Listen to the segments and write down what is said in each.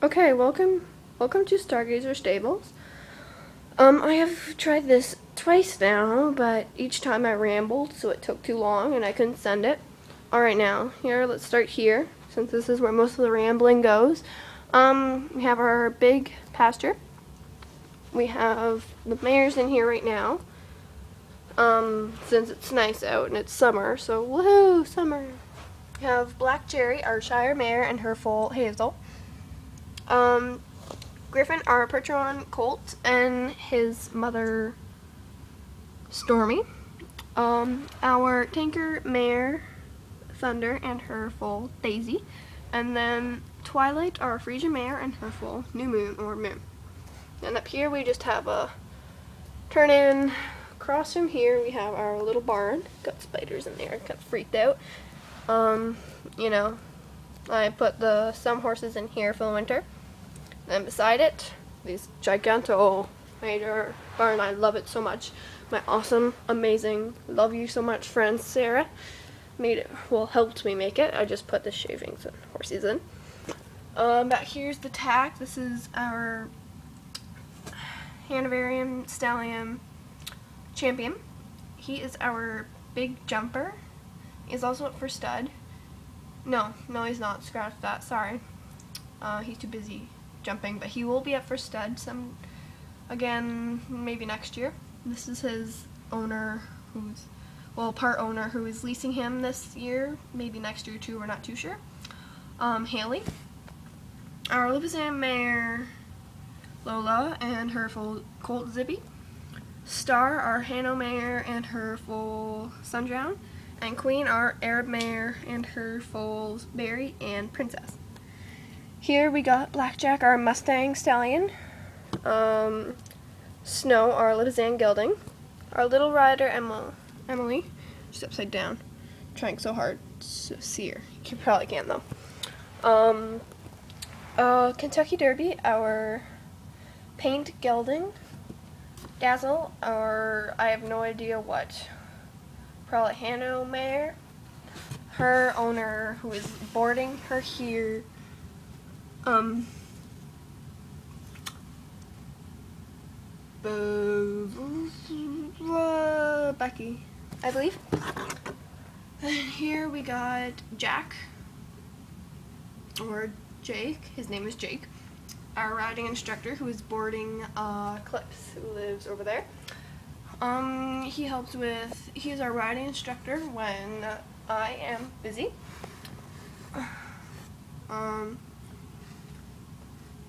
Okay, welcome welcome to Stargazer Stables. Um, I have tried this twice now, but each time I rambled, so it took too long and I couldn't send it. Alright now, here, let's start here, since this is where most of the rambling goes. Um, we have our big pasture. We have the mares in here right now. Um, since it's nice out and it's summer, so woohoo, summer. We have Black Cherry, our Shire mare, and her foal Hazel. Um, Griffin, our Percheron colt, and his mother Stormy. Um, our Tinker mare Thunder and her foal Daisy. And then Twilight, our Friesian mare, and her foal New Moon or Moon. And up here we just have a turn in. Across from here we have our little barn. Got spiders in there. Got freaked out. Um, you know, I put the some horses in here for the winter. And beside it, this giganto major barn. I love it so much. My awesome, amazing, love you so much friend Sarah made it, well, helped me make it. I just put the shavings and horses in. Um, back here's the tack. This is our Hanoverian Stallion Champion. He is our big jumper. He's also up for stud. No, no he's not. Scratch that, sorry. Uh, he's too busy jumping, but he will be up for stud some again maybe next year. This is his owner who's well part owner who is leasing him this year, maybe next year too, we're not too sure. Um, Haley, our Lipizzan mare Lola and her full colt Zippy. Star, our Hano mare and her full Sundrown. And Queen, our Arab mare and her foals Berry and Princess. Here we got Blackjack, our Mustang Stallion. Um, Snow, our Lipizzan Gelding. Our little rider, Emma, Emily. She's upside down. trying so hard to see her. You probably can't though. Um, uh, Kentucky Derby, our Paint Gelding. Dazzle, our, I have no idea what, probably Hano Mare. Her owner, who is boarding her here, um, Becky, I believe. And here we got Jack, or Jake, his name is Jake, our riding instructor who is boarding uh, Clips, who lives over there. Um, he helps with, he is our riding instructor when I am busy. Um,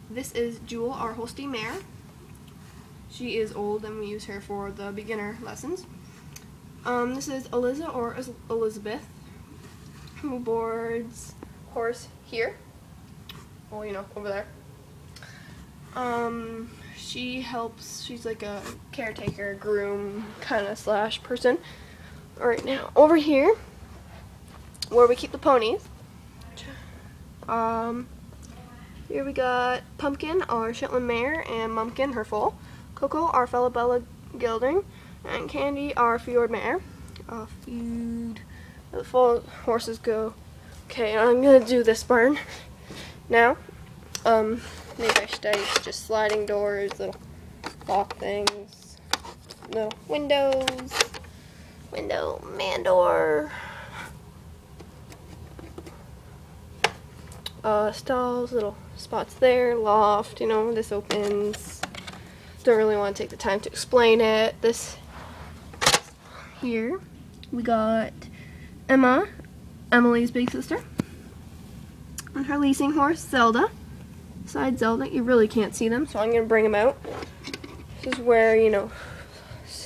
this is Jewel, our Holstein mare. She is old and we use her for the beginner lessons. Um, this is Eliza or Elizabeth, who boards horse here. Well, you know, over there. Um, she helps, she's like a caretaker, groom kind of slash person. Alright, now over here, where we keep the ponies, um, here we got Pumpkin, our Shetland mare, and Mumpkin, her foal. Coco, our Falabella gelding, and Candy, our Fjord mare. Uh, feud. The full horses go. Okay, I'm gonna do this barn now. Um, maybe I should just sliding doors, little lock things, little windows, window, man door. uh, stalls, little spots there, loft, you know, this opens. Don't really want to take the time to explain it. This here, we got Emma, Emily's big sister, and her leasing horse, Zelda. Side Zelda, you really can't see them, so I'm going to bring them out. This is where, you know,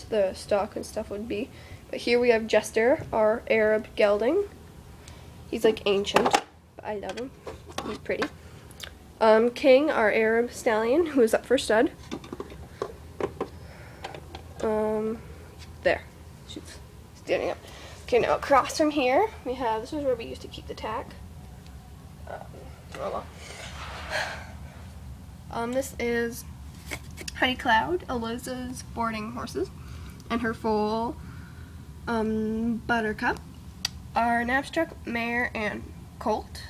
the stock and stuff would be. But here we have Jester, our Arab gelding. He's like ancient. I love him. He's pretty. Um, King, our Arab stallion, who is up for stud. Um, there. She's standing up. Okay, now across from here, we have, this is where we used to keep the tack. Um. Um, this is Honey Cloud, Eliza's boarding horses, and her foal, um, Buttercup. Our Knapstruck mare and colt.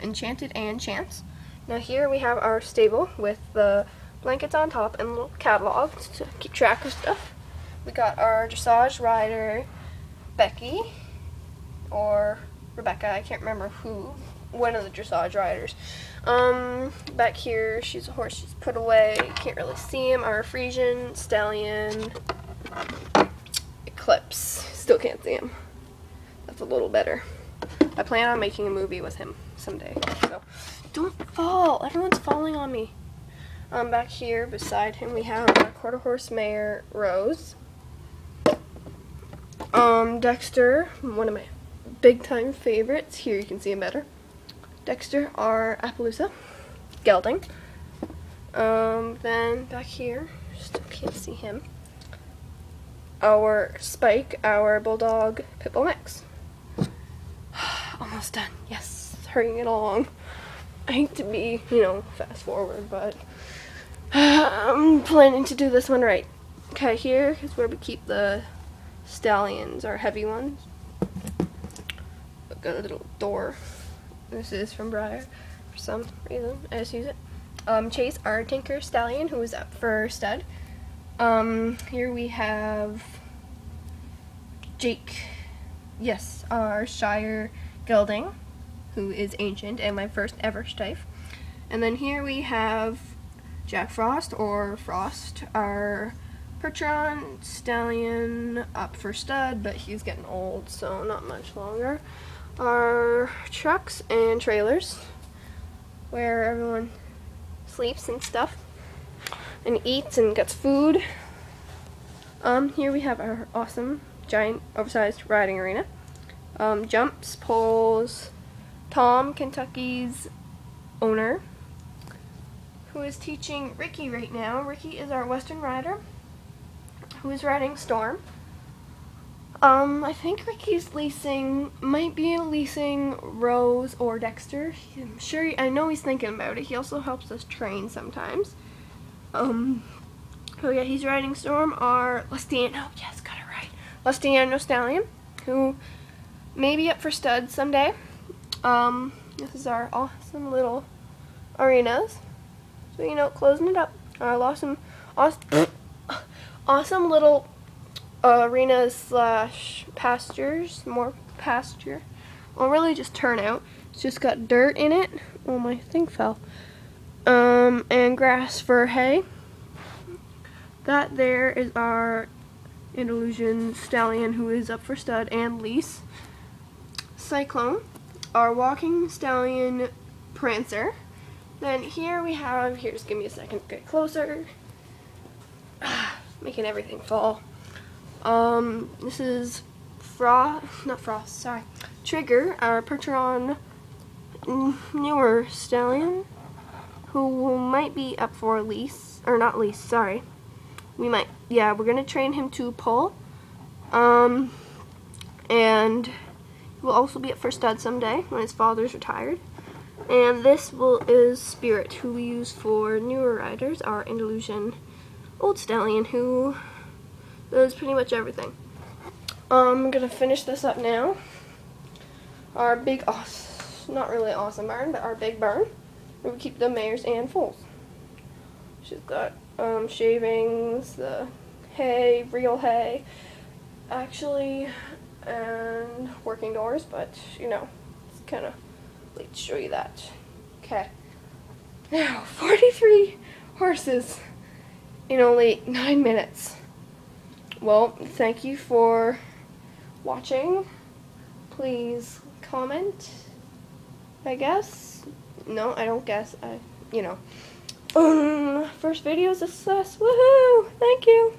Enchanted and Chance. Now here we have our stable with the blankets on top and little catalogs to keep track of stuff. We got our dressage rider, Becky, or Rebecca, I can't remember who, one of the dressage riders. Um, back here, she's a horse she's put away, can't really see him. Our Friesian, Stallion, Eclipse, still can't see him. That's a little better. I plan on making a movie with him someday, so don't fall, everyone's falling on me. Um, back here beside him we have our quarter horse mare, Rose. Um, Dexter, one of my big time favorites. Here you can see him better. Dexter, our Appaloosa, gelding. Um, then back here, still can't see him. Our Spike, our Bulldog Pitbull Mix. Almost done. Yes, hurrying it along. I hate to be, you know, fast forward, but I'm planning to do this one right. Okay, here is where we keep the stallions, our heavy ones. Got a little door. This is from Breyer for some reason. I just use it. Um, Chase, our Tinker Stallion, who is up for stud. Um, here we have Jake, yes, our Shire Gelding, who is ancient and my first ever stife. And then here we have Jack Frost, or Frost, our Percheron Stallion up for stud, but he's getting old, so not much longer. Our trucks and trailers, where everyone sleeps and stuff, and eats and gets food. Um, here we have our awesome, giant, oversized riding arena. Um, jumps, poles, Tom, Kentucky's owner, who is teaching Ricky right now. Ricky is our Western rider who is riding Storm. Um, I think Ricky's leasing, might be leasing Rose or Dexter. I'm sure, I know he's thinking about it. He also helps us train sometimes. Um, oh yeah, he's riding Storm, our Lusitano, yes, got it right. Lusitano Stallion, who may be up for studs someday. Um, this is our awesome little arenas. So, you know, closing it up. Our awesome, awesome awesome little arenas slash pastures, more pasture. Well, really just turnout. It's just got dirt in it. Oh, my thing fell. Um, and grass for hay. That there is our Andalusian stallion who is up for stud and lease. Cyclone, our walking stallion prancer. Then here we have, here, just give me a second to get closer making everything fall. Um, this is Frost, not Frost, sorry, Trigger, our Percheron newer stallion, who might be up for lease, or not lease, sorry. We might, yeah, we're going to train him to pull. Um, and will also be up for stud someday when his father's retired. And this will is Spirit, who we use for newer riders, our Andalusian old stallion who does pretty much everything. I'm gonna finish this up now. Our big, not really awesome barn, but our big barn we keep the mares and foals. She's got um, shavings, the hay, real hay, actually, and working doors, but you know, it's kind of late to show you that. Okay. Now, 43 horses in only nine minutes. Well, thank you for watching. Please comment, I guess. No, I don't guess. I, you know. Um, first video is a success. Woohoo! Thank you.